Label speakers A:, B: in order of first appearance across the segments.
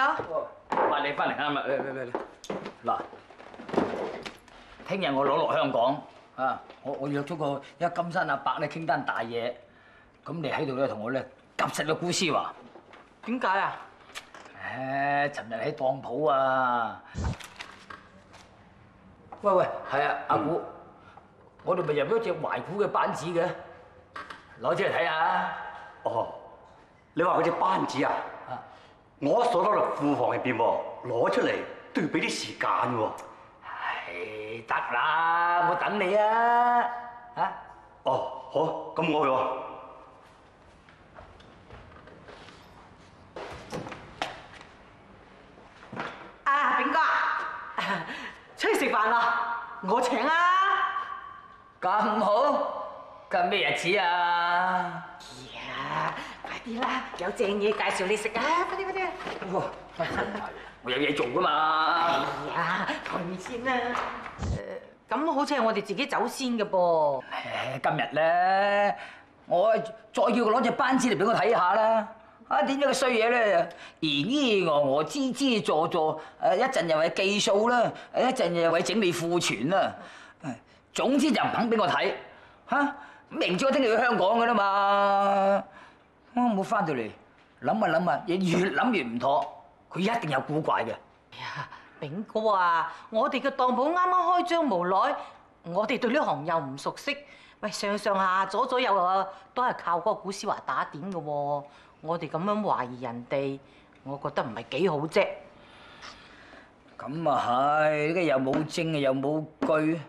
A: 哥，
B: 話你翻嚟啱啦，嚟嚟嚟嚟，嗱，聽日我攞落香港啊，我我約咗個一金山阿伯咧傾單大嘢，咁你喺度咧同我咧夾實個古思華。
A: 點解啊？
B: 誒，尋日喺當鋪啊！喂喂，係啊，阿古，我哋咪入咗隻懷古嘅班子嘅，攞出嚟睇下。
C: 哦，你話嗰隻班子啊？我鎖咗落庫房入邊喎，攞出嚟都要俾啲時間喎。
B: 係得啦，我等你啊！啊，
C: 哦，好，咁我去喎。
A: 啊，炳哥啊，出去食飯啦，我請啊！
B: 咁好，今咩日子啊？
A: 啲啦，有正嘢介紹你食啊！快啲快啲！
B: 哇我有嘢做噶嘛？
A: 哎呀，去先啦。誒，咁好似係我哋自己走先嘅噃。
B: 今日咧，我再叫佢攞隻班子嚟俾我睇下啦。啊，點解個衰嘢咧？咦咦我我支支助助，誒一陣又係計數啦，誒一陣又係整理庫存啦。誒總之就唔肯俾我睇嚇，明知我聽日去香港噶啦嘛。我冇翻到嚟，諗下諗下，越越諗越唔妥，佢一定有古怪嘅。
A: 炳哥啊，我哋嘅當鋪啱啱開張無耐，我哋對呢行又唔熟悉，喂上上下左左右右都係靠嗰個古思華打點嘅喎。我哋咁樣懷疑人哋，我覺得唔係幾好啫。
B: 咁啊係，呢個又冇證又冇據，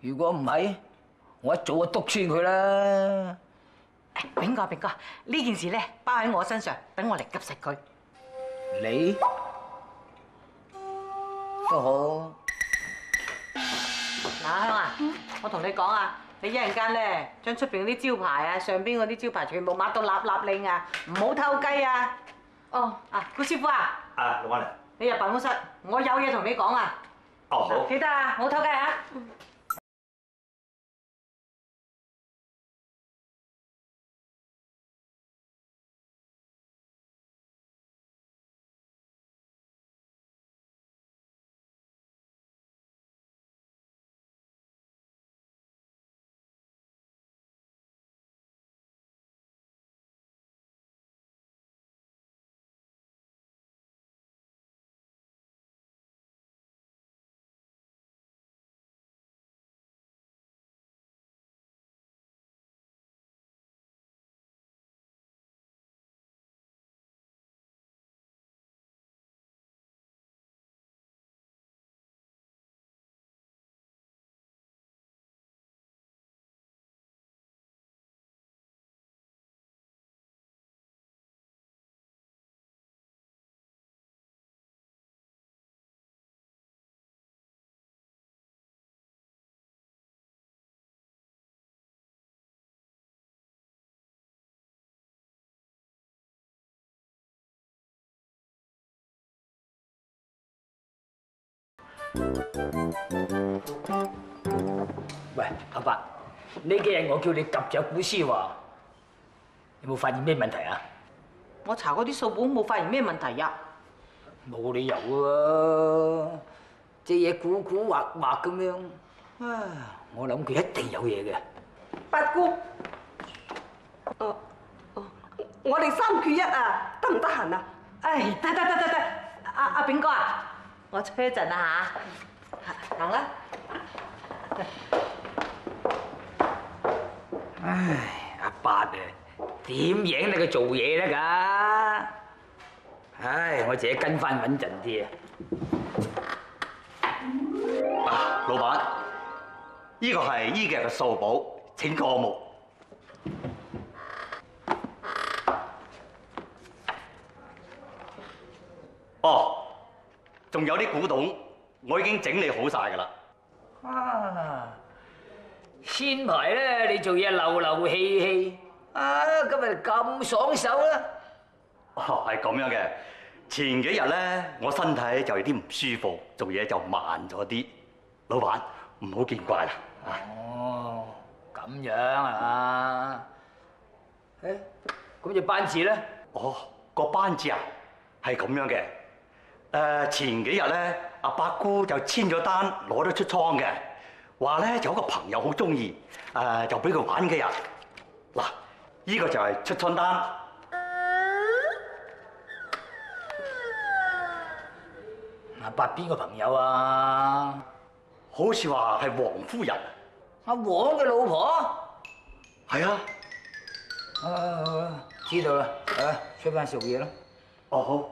B: 如果唔係，我一早就督穿佢啦。
A: 誒炳哥炳哥，呢件事咧包喺我身上，等我嚟急實佢。
B: 你都好，
A: 嗱，香啊，我同你講啊，你一陣間咧將出邊嗰啲招牌啊，上邊嗰啲招牌全部抹到立立令啊，唔好偷雞啊！哦，啊，顧師傅啊，
C: 啊，老闆娘。
A: 你入辦公室，我有嘢同你講啊！
C: 哦，好。
A: 記得啊，唔好偷雞啊！
B: 喂，阿伯，呢幾日我叫你及咗古诗喎，有冇發現咩問題啊？
A: 我查嗰啲數本冇發現咩問題呀。
B: 冇理由啊！隻嘢古古惑惑咁樣，啊！我諗佢一定有嘢嘅。
D: 八姑，哦哦，我哋三缺一啊，得唔得閒啊？
A: 唉，得得得得得，阿阿炳哥啊，我出一陣啊嚇，行啦。
B: 唉，阿伯啊，點影你佢做嘢得㗎？唉，我自己跟翻穩陣啲啊！
C: 啊，老闆，呢個係依嘅嘅數簿，請過目。哦，仲有啲古董，我已經整理好晒㗎啦。
B: 啊，先排咧，你做嘢流流氣氣，啊，今日咁爽手啦！
C: 哦，係咁樣嘅。前幾日咧，我身體就有啲唔舒服，做嘢就慢咗啲。老闆唔好見怪啦。
B: 哦，咁樣啊？誒，咁隻班字咧？
C: 哦，個班字啊，係咁樣嘅。誒前幾日咧，阿八姑就簽咗單攞咗出倉嘅，話咧有個朋友好中意，誒就俾佢玩幾日。嗱，呢個就係出倉單。
B: 阿伯邊個朋友啊？
C: 好似話係王夫人。
B: 阿黃嘅老婆。
C: 係啊。
B: 啊，知道啦，啊，出翻食嘢啦。
C: 哦好，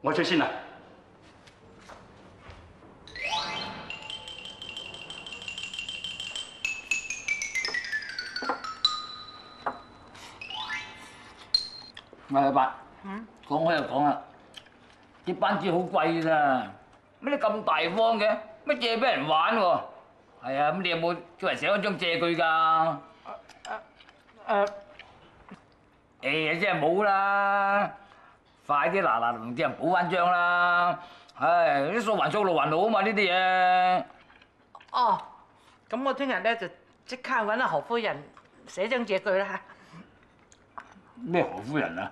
C: 我出先啦。
B: 喂，阿伯，講開又講啦，啲班子好貴㗎，乜你咁大方嘅？乜借俾人玩喎？係啊，咁你有冇叫人寫一張借據㗎？
A: 誒
B: 誒，真係冇啦！快啲嗱嗱同啲人補翻張啦！唉，啲數還數路還路啊嘛，呢啲嘢。
A: 哦，咁我聽日咧就即刻揾阿何夫人寫張借據啦嚇。
B: 咩何夫人啊？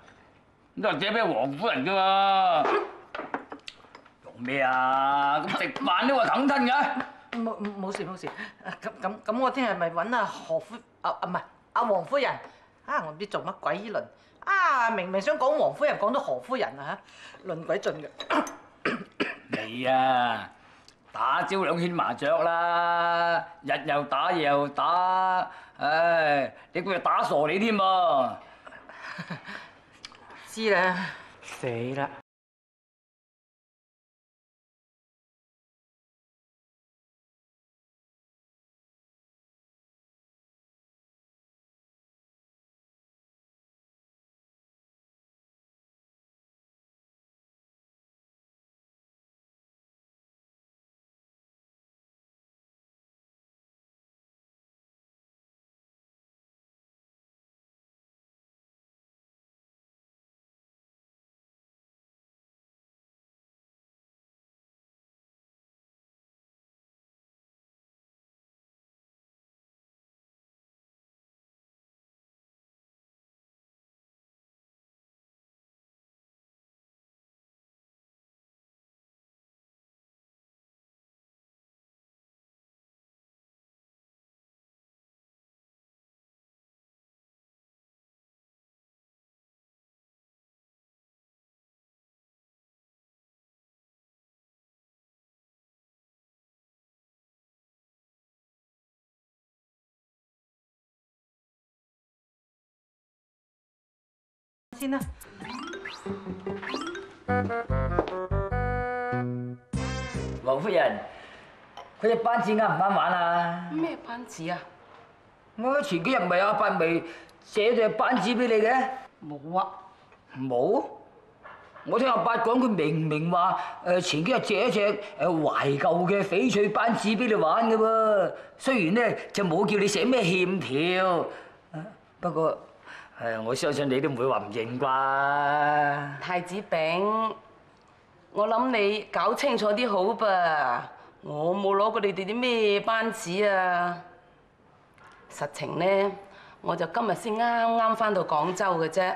B: 都係借俾黃夫人㗎嘛。用咩啊？咁食飯都話等吞㗎。
A: 冇冇冇事冇事，咁咁咁我聽日咪揾阿何夫啊啊唔係阿黃夫人啊！我唔知做乜鬼依輪啊！明明想講黃夫人，講到何夫人啊嚇，論鬼盡嘅。
B: 你啊，打朝兩圈麻雀啦，日又打夜又打，唉，你估佢打傻你添噃？
A: 知啦，死啦！先啦，
B: 黃夫人，佢隻班子啱唔啱玩啊？
D: 咩班子啊？
B: 我前幾日唔係阿伯咪寫隻班子俾你嘅？
D: 冇啊！
B: 冇。我聽阿伯講，佢明明話誒前幾日借一隻誒懷舊嘅翡翠班子俾你玩嘅喎。雖然咧就冇叫你寫咩欠條，不過誒我相信你都唔會話唔認啩。
D: 太子餅，我諗你搞清楚啲好噃。我冇攞過你哋啲咩班子啊！實情呢，我就今日先啱啱翻到廣州嘅啫。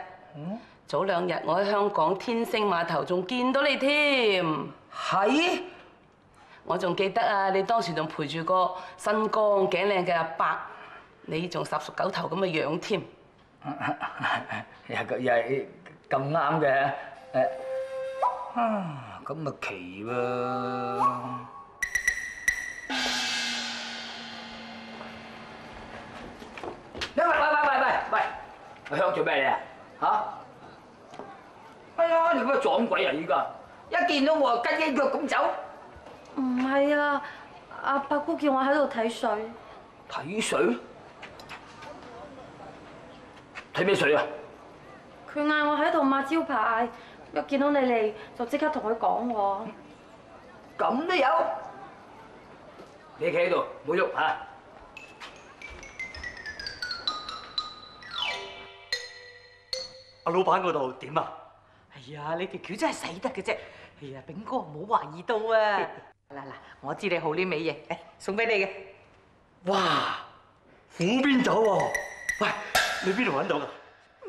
D: 早兩日我喺香港天星碼頭仲見到你添，
B: 係？
D: 我仲記得啊！你當時仲陪住個身光頸靚嘅阿伯，你仲十熟九頭咁嘅樣添。
B: 又係又係咁啱嘅誒啊！咁咪奇喎！喂喂喂喂喂喂！我香做咩你啊？嚇！哎呀！你乜撞鬼啊？依家一見到我就跟一腳咁走，
E: 唔係啊，阿伯姑叫我喺度睇水。
B: 睇水？睇咩水啊？
E: 佢嗌我喺度抹招牌，一見到你嚟就即刻同佢講我。
B: 咁都有？你企喺度，唔好喐嚇。
C: 阿老闆嗰度點啊？
A: 哎呀，你條橋真係使得嘅啫！哎呀，炳哥唔好懷疑到啊！嗱嗱，我知你好呢味嘢，誒送俾你嘅。
C: 哇！虎鞭酒喎！喂，你邊度揾到㗎？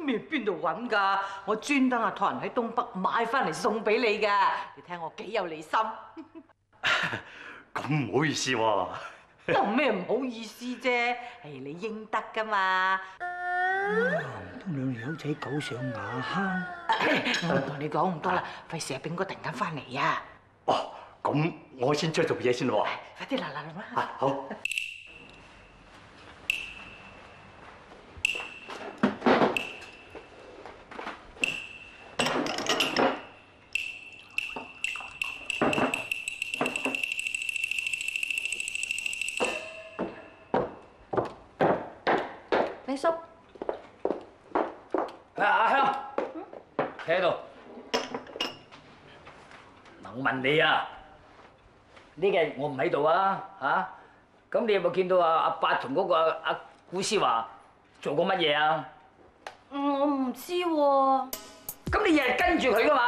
A: 咩邊度揾㗎？我專登啊託人喺東北買翻嚟送俾你㗎。你睇我幾有你心，
C: 咁唔好意思喎。
A: 有咩唔好意思啫？系你應得㗎嘛。
B: 唔通兩條友仔狗上瓦坑？
A: 我唔同你講咁多啦，費事阿炳哥突然間翻嚟啊！
C: 哦，咁我先出去做嘢先咯喎。
A: 快啲嗱嗱臨啦！
C: 啊，好。
E: 李叔，
B: 啊阿香，企喺度。嗱，我問你啊，呢幾日我唔喺度啊，嚇，咁你有冇見到阿阿八同嗰個阿阿古思華做過乜嘢啊？
E: 嗯我唔知喎。
B: 咁你日日跟住佢噶嘛？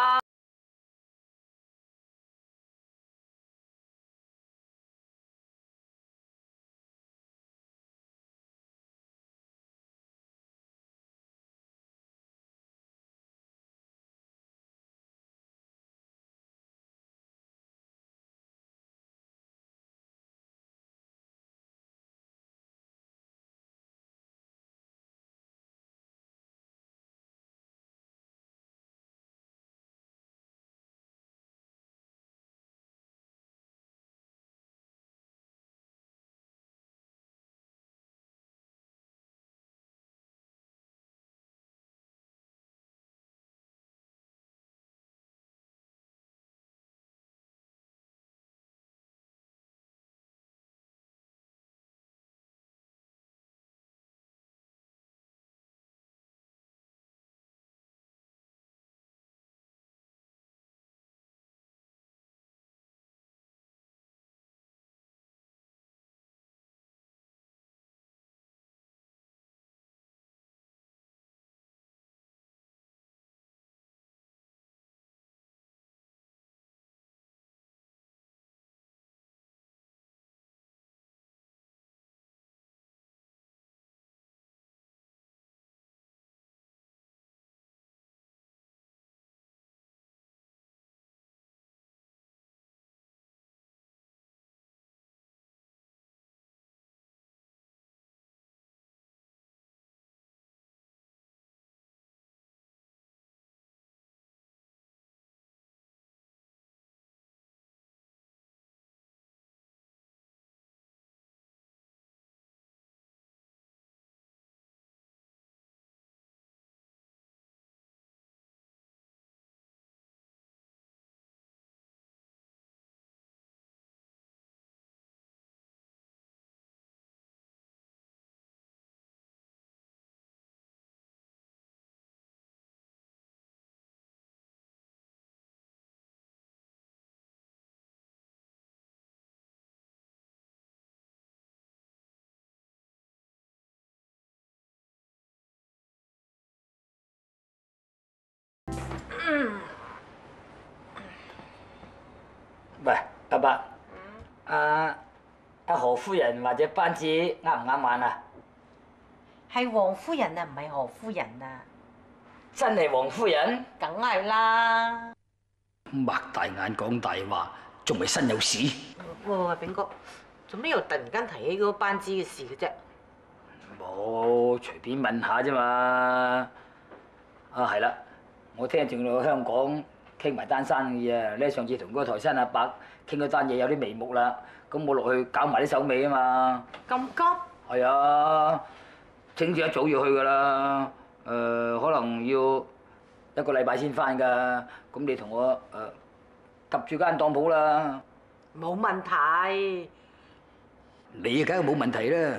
B: 喂，阿伯，阿阿何夫人或者班子啱唔啱玩啊？
A: 係王夫人啊，唔係何夫人啊，
B: 真係王夫人？
A: 梗係啦。
B: 擘大眼講大話，仲咪身有屎？
A: 喂喂喂，炳哥，做咩又突然間提起嗰個班子嘅事嘅啫？
B: 冇，隨便問下啫嘛。啊，係啦，我聽日仲要去香港傾埋單生意啊！咧上次同嗰個台山阿伯傾嗰單嘢有啲眉目啦，咁我落去搞埋啲手尾啊嘛。
A: 咁急？
B: 係啊，清朝一早要去噶啦。誒、可能要一個禮拜先翻㗎。咁你同我誒及住間當鋪啦。
A: 冇問題。
B: 你啊，梗係冇問題啦。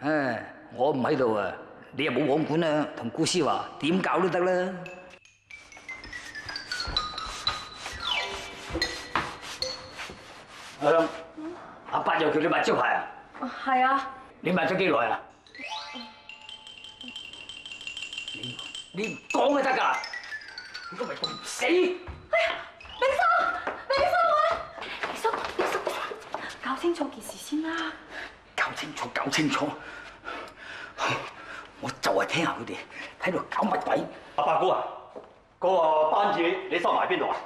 B: 唉，我唔喺度啊，你又冇網管啊，同顧思華點搞都得啦。阿伯又叫你抹招牌啊？
E: 係啊，
B: 你抹咗幾耐啊？你你唔講就得㗎，如果唔係凍死。
E: 李叔，李叔啊！李叔，李叔，搞清楚件事先啦。
B: 搞清楚，搞清楚！我就係聽下佢哋喺度搞乜鬼。
C: 阿伯姑啊，嗰個班紙你收埋邊度啊？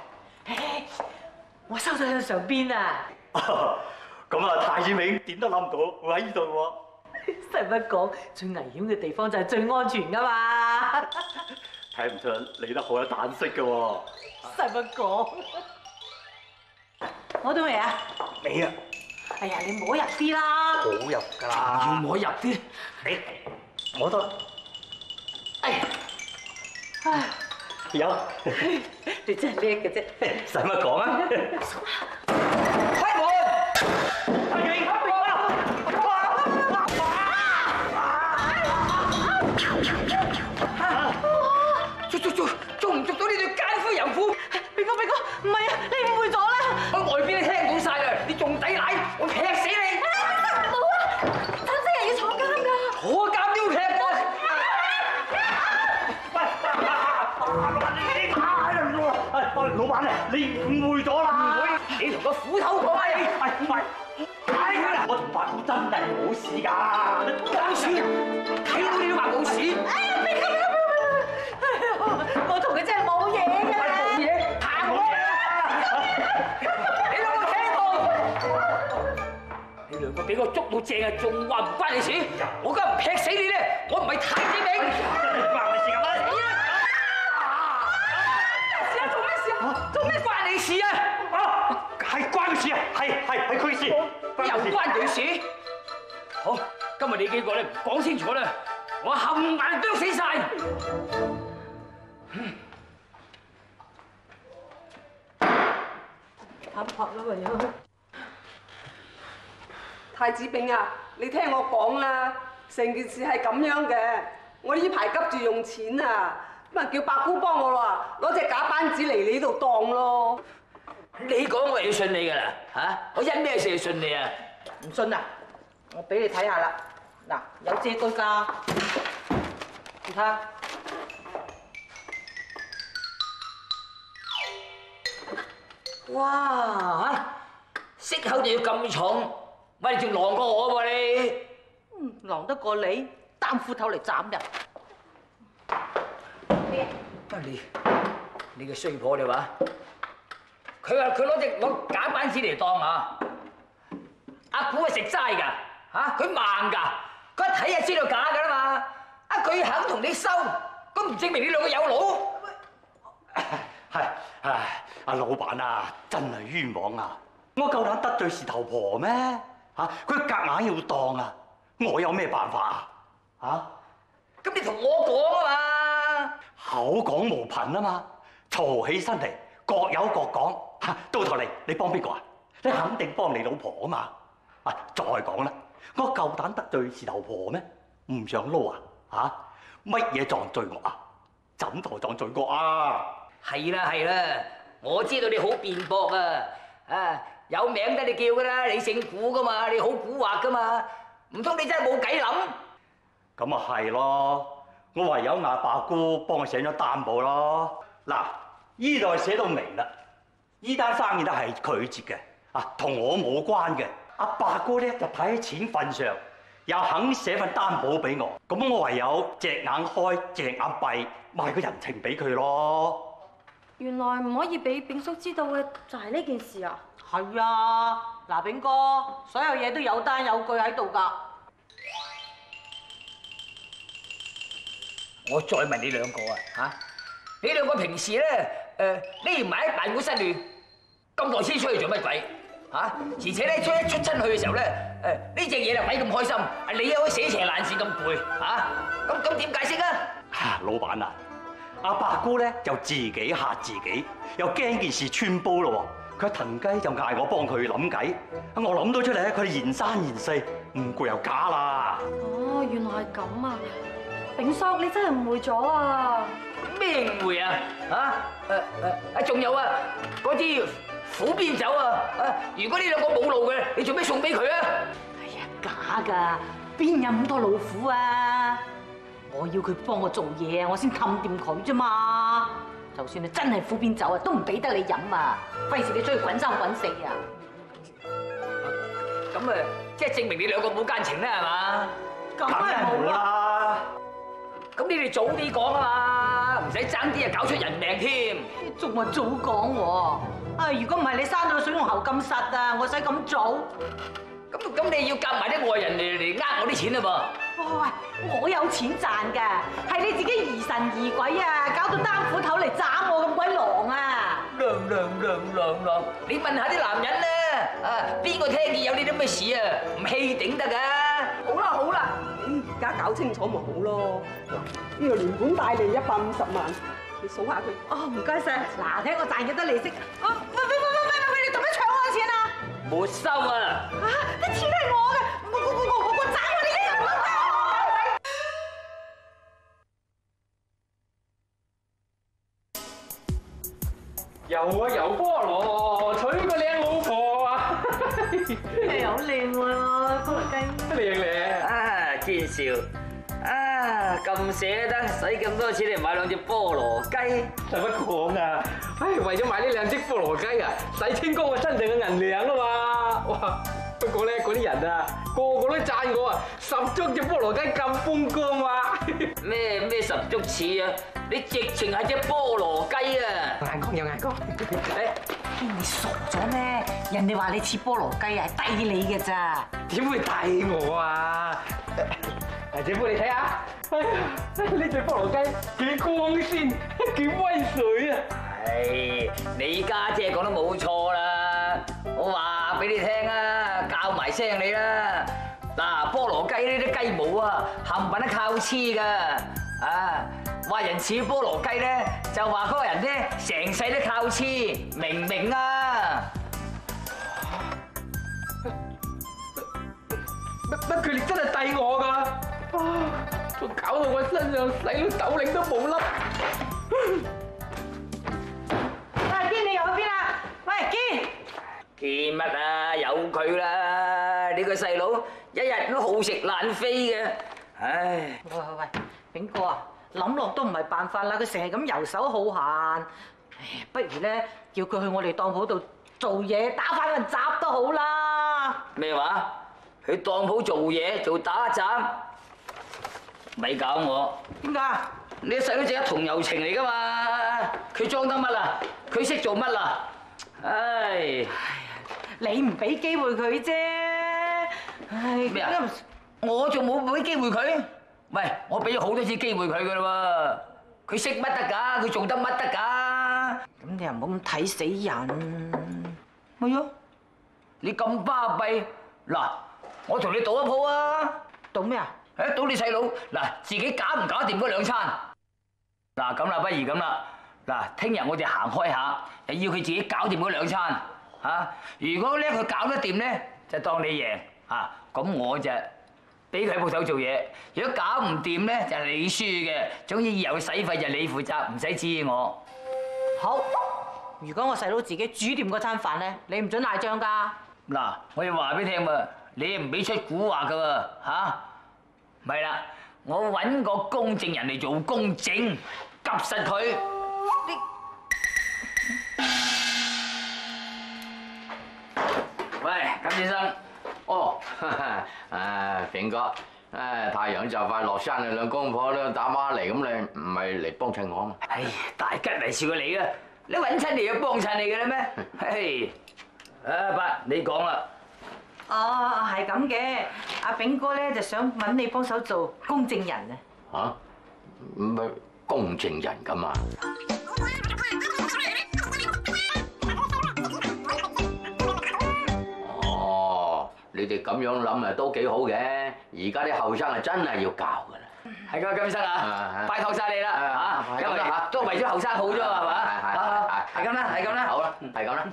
A: 我收咗喺上邊啊！
C: 咁啊，太子明點都諗唔到會喺呢度喎。
A: 使乜講？最危險嘅地方就係最安全噶嘛！
C: 睇唔出你都好有膽識嘅喎。
A: 使乜講？我到未啊？
C: 你啊，
A: 哎呀，你摸入啲啦！
C: 好入㗎
B: 要
C: 啦。
B: 我入啲，
C: 你我都
A: 哎
C: 有，
A: 你真係叻嘅啫！
C: 使乜講啊？
B: 正啊，仲話唔關你事？我今日唔劈死你咧！我唔係太子銘。
C: 真係關你事㗎咩？
B: 做咩事啊？做咩關你事啊？
C: 啊，係關佢事啊，係係係佢事，
B: 又關佢事？好，今日你幾個咧唔講清楚啦，我冚唪唥啄死晒！
A: 拍拍啦，唯有。
F: 太子炳啊，你聽我講啦，成件事係咁樣嘅。我呢排急住用錢啊，咁啊叫白姑幫我啦，攞隻假板子嚟你呢度當咯。
B: 你講我又要信你噶啦，嚇！我因咩事要信你啊？
A: 唔信啊？我俾你睇下啦。嗱，有借據㗎，你睇下。
B: 哇！息口就要咁重，喂，你仲狼過我喎你！
A: 嗯，狼得過你，擔斧頭嚟斬人。
B: 不你你個衰婆你話，佢話佢攞隻攞假板子嚟當啊！阿古係食齋㗎嚇，佢盲㗎，佢一睇就知道假㗎啦嘛！啊，佢肯同你收，咁唔證明你兩個有腦？
C: 係唉，阿老闆啊，真係冤枉啊！我夠膽得罪事頭婆咩？嚇，佢夾硬要當啊！我有咩辦法啊？嚇，
B: 咁你同我講啊嘛！
C: 口講無憑啊嘛，嘈起身嚟各有各講嚇，到頭嚟你幫邊個啊？你肯定幫你老婆啊嘛！啊，再講啦，我夠膽得罪事頭婆咩？唔想撈啊嚇！乜嘢撞罪惡啊？枕頭撞罪惡啊！
B: 係啦係啦，我知道你好辯駁啊！啊，有名得你叫噶啦，你姓古噶嘛，你好古惑噶嘛，唔通你真係冇計諗？
C: 咁啊係咯，我唯有嗌八姑幫我寫咗擔保咯。嗱，依度写到明啦，依单生意都係佢接嘅，啊，同我冇關嘅。阿八姑咧就睇喺錢份上，又肯寫份擔保俾我，咁我唯有隻眼開隻眼閉，賣個人情俾佢咯。
E: 原來唔可以俾炳叔知道嘅就係呢件事啊！
A: 係啊，嗱，炳哥，所有嘢都有單有據喺度㗎。
B: 我再問你兩個啊嚇，你兩個平時咧誒匿埋喺辦公室裏咁耐先出去做乜鬼嚇？而且咧出一出親去嘅時候咧誒呢隻嘢就鬼咁開心，你又可以死蛇爛事咁攰嚇，咁咁點解釋啊？
C: 啊，老闆啊，阿伯姑咧就自己嚇自己，又驚件事穿煲咯喎。佢騰雞就嗌我幫佢諗計，我諗到出嚟咧，佢言三言四，唔攰又假啦。
E: 哦，原來係咁啊！炳叔，你真係誤會咗啊！
B: 咩誤會啊？嚇誒誒啊！仲有啊，嗰支虎鞭酒啊！啊，如果呢兩個冇路嘅，你做咩送俾佢啊？
A: 哎呀，假㗎，邊有咁多老虎啊？我要佢幫我做嘢啊，我先氹掂佢啫嘛。就算你真係苦邊酒啊，都唔俾得你飲啊！費事你出去滾三滾四啊！
B: 咁啊，即係證明你兩個冇奸情啦，係嘛？
A: 咁
C: 梗係冇啦。
B: 咁你哋早啲講啊嘛，唔使爭啲啊搞出人命添。
A: 仲話早講喎。啊，如果唔係你生到個水龍喉咁實啊，我使咁做？
B: 咁咁你要夾埋啲外人嚟嚟呃我啲錢啊
A: 喂，我有錢賺㗎，係你自己疑神疑鬼啊，搞到擔斧頭嚟斬我咁鬼狼啊！
B: 噃！涼涼涼涼涼，你問下啲男人啦，啊邊個聽見有呢啲咁嘅事啊？唔氣頂得㗎。
F: 好啦好啦，你而家搞清楚咪好咯。嗱，呢個連本帶利一百五十萬，你數下佢。
A: 哦，唔該晒。嗱，睇我賺幾多利息。啊，喂喂喂喂喂喂，你做咩搶我嘅錢啊？
B: 沒收啊！
A: 啊，啲錢係我嘅，我我我我我我斬我你一人都
G: 有啊有菠蘿，娶個靚老婆啊！
A: 係好靚喎，菠蘿雞。
G: 靚咧，
B: 啊，堅少啊，咁捨得使咁多錢嚟買兩隻菠蘿雞，
G: 使乜講啊？唉，為咗買呢兩隻菠蘿雞啊，使清光我身上嘅銀兩啊嘛！哇！不過咧，嗰啲人啊，個個都讚我啊，十足隻菠蘿雞咁風光啊！
B: 咩咩十足似啊！你直情係隻菠蘿雞啊！
G: 眼光有眼光，
B: 诶，
A: 你傻咗咩？人哋話你似菠蘿雞啊，係低你嘅咋。
G: 點會低我啊？誒，姐夫你睇下，哎呀，呢隻菠蘿雞幾光鮮，幾威水啊！
B: 唉，你家姐講得冇錯啦，我話俾你聽啊，教埋聲你啦。嗱，菠蘿雞呢啲雞毛啊，冚唪唥都靠黐噶，啊，話人似菠蘿雞咧，就話嗰個人咧成世都靠黐，明唔明啊？
G: 乜乜佢哋真係抵我㗎？啊，仲搞到我身上洗到斗領都冇粒。
A: 喂，堅你又去邊啊？喂，堅。
B: 見乜啊？有佢啦！你個細佬一日都好食懶飛嘅，唉。
A: 喂喂喂，炳哥啊，諗落都唔係辦法啦，佢成日咁游手好閒，唉，不如咧叫佢去我哋當鋪度做嘢，打翻份雜都好啦。
B: 咩話？去當鋪做嘢做打雜，咪搞我！
A: 點解？
B: 你細佬只一同友情嚟噶嘛？佢裝得乜啊？佢識做乜啊？唉，
A: 你唔俾機會佢啫。唉，
B: 咩啊？我仲冇俾機會佢。喂，我俾咗好多次機會佢噶啦喎，佢識乜得㗎？佢做得乜得㗎？
A: 咁你又唔好咁睇死人。
B: 咪咯，你咁巴閉嗱，我同你賭一鋪啊！
A: 賭咩啊？
B: 誒，賭你細佬嗱，自己搞唔搞掂嗰兩餐？嗱咁啦，不如咁啦，嗱，聽日我哋行開下，就要佢自己搞掂嗰兩餐嚇。如果咧佢搞得掂咧，就當你贏嚇，咁我就俾佢喺鋪頭做嘢。如果搞唔掂咧，就係你輸嘅。總之以後嘅使費就你負責，唔使指意我。
A: 好。如果我細佬自己煮掂嗰餐飯咧，你唔准賴帳㗎。
B: 嗱，我要話俾你聽喎，你唔俾出蠱惑㗎喎嚇。咪啦，我揾個公證人嚟做公證，及實佢。
H: 喂，金先生，哦，啊，炳哥，誒，太陽就快落山啦，兩公婆都打孖嚟，咁你唔係嚟幫襯我啊嘛？
B: 唉，大吉利是過你嘅，你揾親嚟要幫襯你嘅啦咩？嘿，阿伯，你講啦。
A: 哦，係咁嘅。阿炳哥咧就想揾你幫手做公證人啊。
H: 嚇，唔係公證人咁啊？哦，你哋咁樣諗啊，都幾好嘅。而家啲後生啊，真係要教噶啦。
B: 係㗎，金生啊
H: 啊，
B: 拜托晒你啦
H: 啊
B: 嚇，因為
H: 係咁啦
B: 都為咗後生好咗係嘛？
H: 係係係
B: 啊
H: 係
B: 係咁啦，係咁啦。
H: 好啦，係咁啦。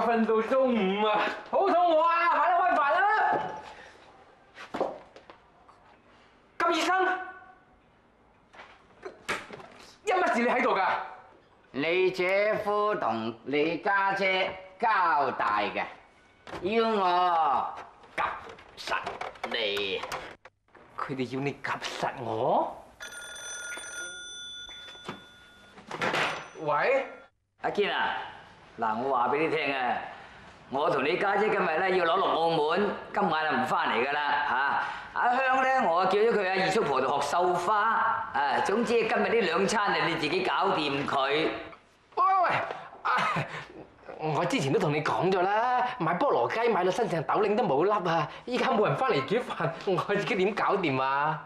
G: 瞓到中午啊，好肚餓啊，快啲開飯啦！金醫生，因乜事你喺度㗎？
H: 你姐夫同你家姐交代嘅，要我夾實你。
G: 佢哋要你夾實我？喂？
B: 阿堅啊，嗱，我話俾你聽啊，我同你家姐今日咧要攞落澳門，今晚就唔翻嚟噶啦嚇。阿香咧，我叫咗佢阿二叔婆度學繡花，啊，總之今日呢兩餐啊，你自己搞掂佢。
G: 喂喂喂！啊，我之前都同你講咗啦，買菠蘿雞買到身上豆領都冇粒啊！依家冇人翻嚟煮飯，我自己點搞掂啊？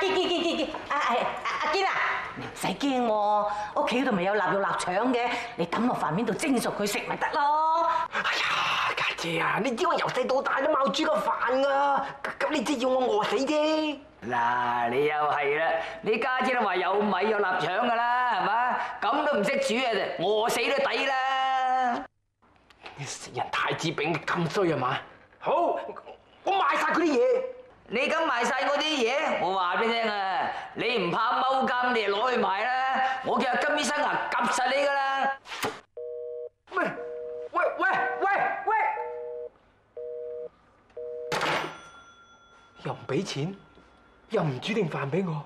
A: 誒誒誒，堅堅堅堅堅，阿係阿阿堅啊，你唔使驚喎，屋企嗰度咪有臘肉臘腸嘅，你抌落飯面度蒸熟佢食咪得咯。
G: 哎呀，家姐啊，你知我由細到大都冇煮過飯噶，咁你即係要我餓死啫？
B: 嗱，你又係啦，你家姐都話有米有臘腸噶啦，係嘛？咁都唔識煮啊，餓死都抵啦！
G: 你食人太子餅咁衰啊嘛？好，我賣晒佢啲嘢。
B: 你咁賣晒我啲嘢，我話俾你聽啊！你唔怕踎監，你就攞去賣啦！我叫阿金醫生啊，夾實你噶啦！
G: 喂喂喂喂喂！又唔俾錢，又唔煮定飯俾我，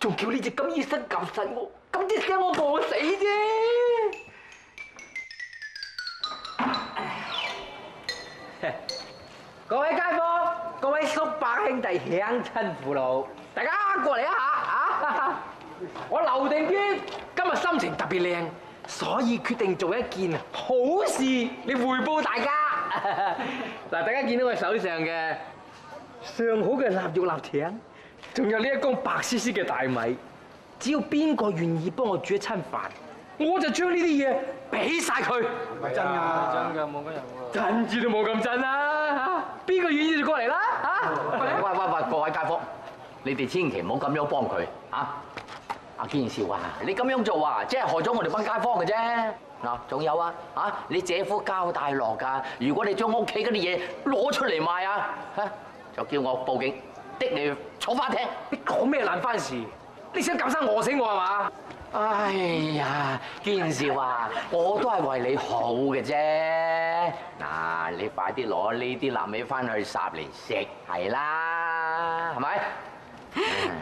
G: 仲叫呢只金醫生夾實我，咁即係我餓死啫！各位街坊、各位叔伯兄弟、鄉親父老，大家過嚟一下啊！我劉定堅今日心情特別靚，所以決定做一件好事嚟回報大家。嗱，大家見到我手上嘅上好嘅臘肉臘腸，仲有呢一缸白絲絲嘅大米，只要邊個願意幫我煮一餐飯，我就將呢啲嘢俾晒佢。真㗎，真㗎，冇乜人喎。真知都冇咁真啦嚇！邊個願意就過嚟啦嚇！
H: 喂喂喂，各位街坊，你哋千祈唔好咁樣幫佢嚇！阿堅少啊，你咁樣做啊，即係害咗我哋班街坊嘅啫。嗱，仲有啊，嚇，你姐夫交大落㗎，如果你將屋企嗰啲嘢攞出嚟賣啊，嚇，就叫我報警，的你坐花艇。
G: 你講咩爛番事？你想夾生餓死我係嘛？
H: 哎呀，堅少啊，我都係為你好嘅啫。嗱，你快啲攞呢啲臘味翻去烚嚟食，係啦，係咪？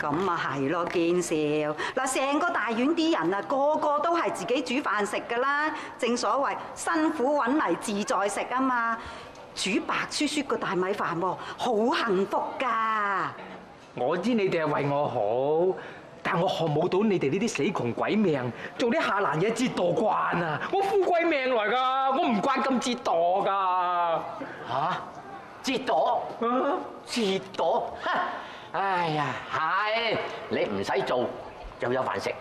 I: 咁啊係咯，見笑嗱，成個大院啲人啊，個個都係自己煮飯食噶啦。正所謂辛苦揾嚟自在食啊嘛，煮白雪雪個大米飯喎，好幸福噶。
G: 我知你哋係為我好，但我學冇到你哋呢啲死窮鬼命，做啲下欄嘢折墮慣啊！我富貴命來㗎，我唔慣咁折墮㗎。
H: 嚇？折墮？折墮？哼！哎呀，係你唔使做就有飯食，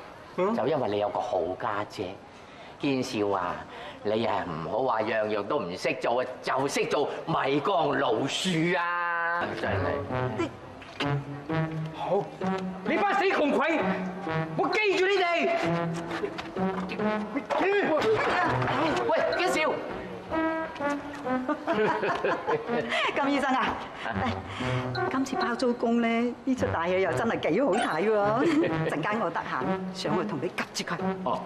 H: 就因為你有個好家姐。堅少啊，你啊唔好話樣樣都唔識做啊，就識做米缸老鼠啊！真係。
G: 好，你班死窮鬼，我記住你哋。
H: 喂，堅少。
I: 金醫生啊，今次包租公咧，呢出大戲又真係幾好睇喎！陣間我得閒上去同你急住佢。
H: 哦，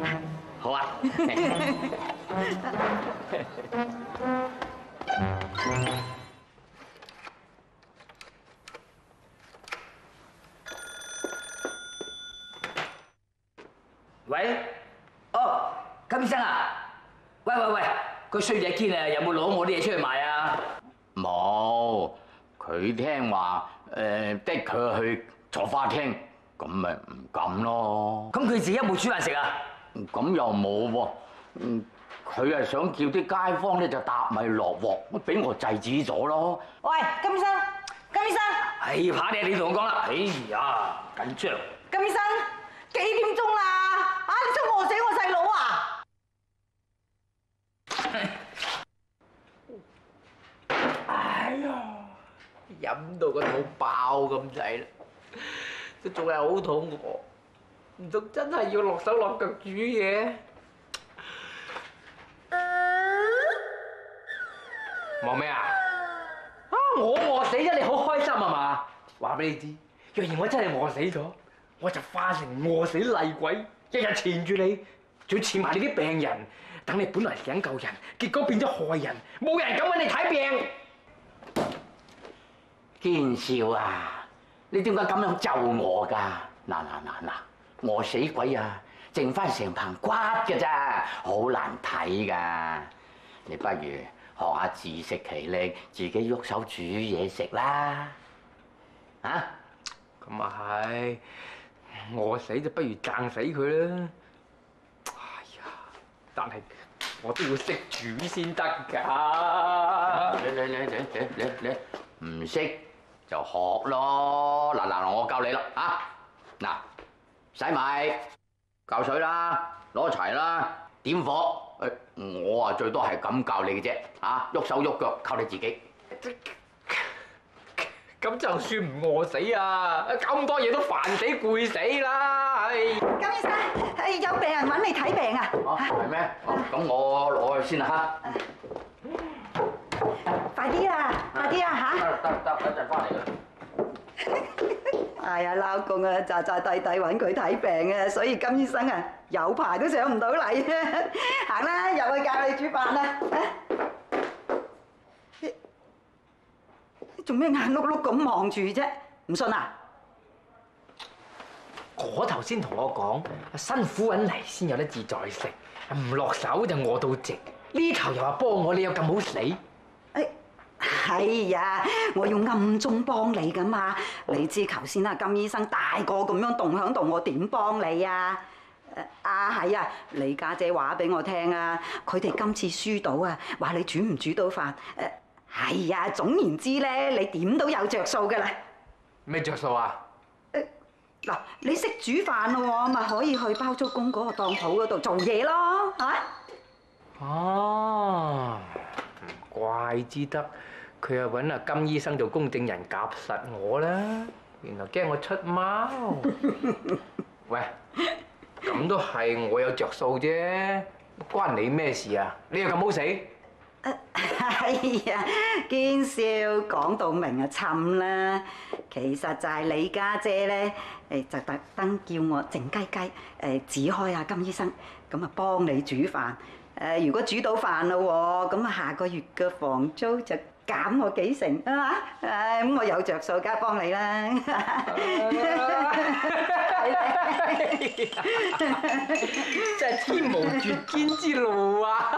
H: 好啊。
B: 喂，哦，金醫生啊，喂喂喂，個衰仔堅啊，有冇攞我啲嘢出去賣啊？
H: 冇，佢聽話誒的佢去坐花廳，咁咪唔敢咯。
B: 咁佢自己有冇煮飯食啊？
H: 咁又冇喎，嗯，佢係想叫啲街坊咧就搭咪落鑊，俾我制止咗咯。
A: 喂，金醫生，金醫生，
B: 哎，怕你你同我講啦，哎呀，緊張。
A: 金醫生，幾點鐘啦？想餓死我細佬啊？
G: 哎呀，飲到個肚爆咁滯啦，都仲係好肚餓，唔通真係要落手落腳煮嘢？望咩啊？啊！我餓死咗，你好開心啊嘛？話俾你知，若然我真係餓死咗，我就化成餓死厲鬼，日日纏住你，仲要纏埋你啲病人，等你本來想救人，結果變咗害人，冇人敢揾你睇病。
H: 堅少啊，你點解咁樣咒我㗎？嗱嗱嗱嗱，餓死鬼啊，剩翻成棚骨㗎咋，好難睇㗎。你不如學下自食其力，自己喐手煮嘢食啦。啊？
G: 咁啊係，餓死就不如撐死佢啦。哎呀，但係我都要識煮先得㗎。
H: 你你你你你你你唔識就學咯。嗱嗱，我教你啦啊！嗱，洗米、教水啦，攞齊啦，點火。誒，我啊最多係咁教你嘅啫，啊，喐手喐腳靠你自己。
G: 咁就算唔餓死啊，搞咁多嘢都煩死攰死啦！唉，
I: 金醫生，誒有病人揾你睇病啊！
H: 哦，係咩？哦，咁我攞去先啦嚇。
I: 快啲啊！快啲啊嚇！
H: 得得得，一陣翻嚟啦。
I: 哎呀，老公啊，咋咋地地揾佢睇病啊，所以金醫生啊，有排都上唔到嚟啊！行啦，入去教你煮飯啦！做咩眼碌碌咁望住啫？唔信啊？
G: 我頭先同我講，辛苦揾嚟先有得自在食，唔落手就餓到直。呢頭又話幫我，你又咁好死？
I: 誒係呀，我要暗中幫你噶嘛。你知頭先啊，金醫生大個咁樣棟喺度，我點幫你啊？誒啊係啊，李家姐話俾我聽啊，佢哋今次輸到啊，話你煮唔煮到飯？誒係呀，總言之咧，你點都有着數噶啦。
G: 咩着數啊？
I: 嗱，你識煮飯咯喎，咪可以去包租公嗰個當鋪嗰度做嘢咯，係咪？
G: 哦，唔怪之得，佢又揾阿金醫生做公證人夾實我啦。原來驚我出貓。喂，咁都係我有着數啫，關你咩事啊？你又咁好死？
I: 係呀，堅少講到明啊，氹啦。其實就係你家姐咧，誒就特登叫我靜雞雞誒指開阿金醫生，咁啊幫你煮飯。誒如果煮到飯咯喎，咁啊下個月嘅房租就減我幾成啊嘛。誒咁我有着數，梗係幫你啦。
G: 真係天無絕堅之路啊！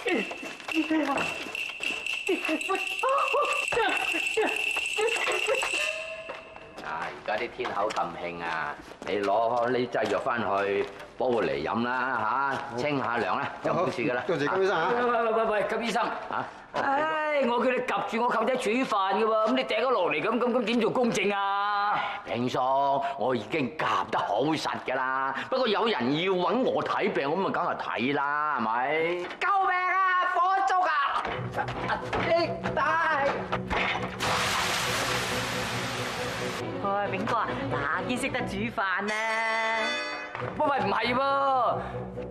H: 啊！而家啲天口咁興啊，你攞呢劑藥翻去煲嚟飲啦嚇，清下涼啦，就冇事噶啦。
J: 多謝金醫生啊！
B: 喂喂喂喂，金醫生
H: 嚇
B: 唉，我叫你及住我舅仔煮飯嘅喎，咁你掟咗落嚟咁咁咁點做公正啊？
H: 平叔，我已經夾得好實噶啦，不過有人要揾我睇病，咁咪梗係睇啦，係咪？
B: 救命啊！火燭啊！益大！
A: 喂，炳哥啊，嗱，見識得煮飯咧。
B: 喂喂，唔係喎，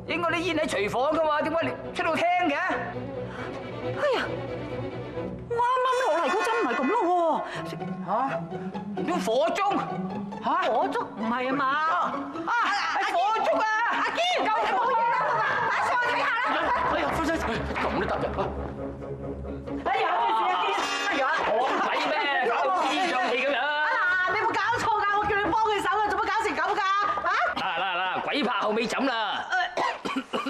B: 應該啲煙喺廚房噶嘛，點解你出到廳嘅？
I: 哎呀，我啱啱落嚟嗰陣唔係咁咯
B: 嚇？唔通火燭？嚇？
A: 火燭唔係啊嘛？
B: 啊！係火燭啊！阿堅，救你冇嘢啦，擺上去睇下啦。
H: 哎呀，夫妻咁都得嘅，
A: 哎呀，咩事啊堅？哎呀，
B: 我唔使咩，搞到煙瘴氣咁樣。
A: 嗱，你冇搞錯㗎？我叫你幫佢手啊，做乜搞成咁㗎？啊？
B: 嗱嗱嗱，鬼拍後尾枕啦！
I: 喎。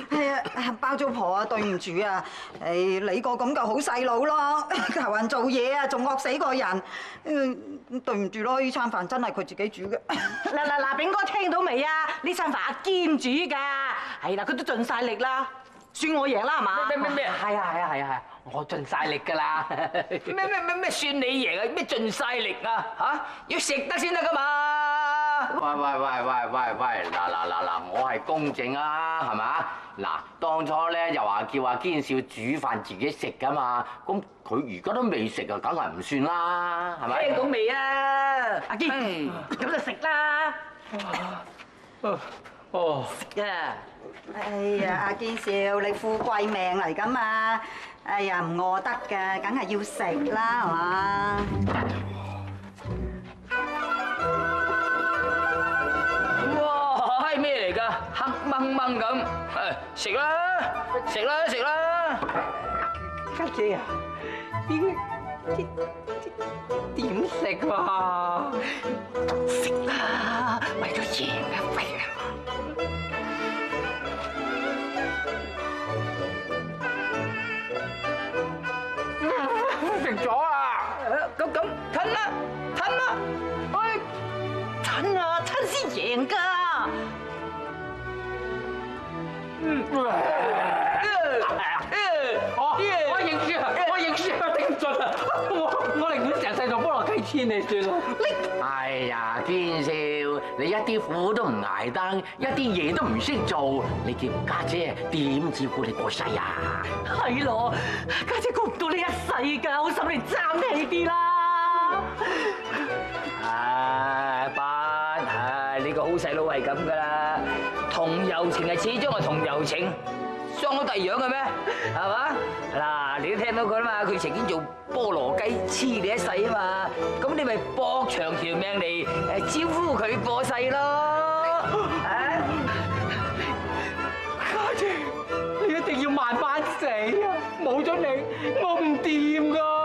I: 係啊，包租婆啊，對唔住啊，誒你個咁嘅好細佬咯，求人做嘢啊，仲惡死個人，嗯，對唔住咯，呢餐飯真係佢自己煮嘅。
A: 嗱嗱嗱，炳哥聽到未啊？呢餐飯阿堅煮㗎，係啦，佢都盡晒力啦，算我贏啦，係嘛？
B: 咩咩咩？
H: 係啊係啊係啊係啊，我盡晒力㗎啦。
B: 咩咩咩咩算你贏啊？咩盡晒力啊？嚇，要食得先得噶嘛！
H: 喂喂喂喂喂喂，嗱嗱嗱嗱，我係公正啊，係嘛？嗱，當初咧又話叫阿堅少煮飯自己食噶嘛，咁佢而家都未食啊，梗係唔算啦，係咪？
B: 聽到未啊？
A: 阿堅，咁就食啦。
G: 哦，
A: 呀，
I: 哎呀，阿堅少，你富貴命嚟㗎嘛？哎呀，唔餓得嘅，梗係要食啦，係嘛？
B: 哇，係咩嚟㗎？黑掹掹咁，食啦，食啦，食啦！
G: 家姐啊，點點食啊？
A: 食啦，為咗贏啊，
B: 咁吞啦，吞啦！
A: 喂，親啊，親先贏㗎！
G: 我我認輸啊！我認輸啊！頂唔順啊！我 我寧願成世做菠蘿雞千你算啦！
H: 哎呀，天少，你一啲苦都唔捱得，一啲嘢都唔識做，你叫家姐點照顧你過世啊？
A: 係咯，家姐顧唔到你一世㗎，好心你爭氣啲啦！
B: 唉，班，唉，你個好細佬係咁噶啦，同柔情係始終係同柔情，雙佬弟樣嘅咩？係嘛？嗱，你都聽到佢啦嘛，佢情願做菠蘿雞黐你一世啊嘛，咁你咪搏長條命嚟诶招呼佢過世咯，啊？
G: 家姐，你一定要慢慢死啊！冇咗你，我唔掂噶。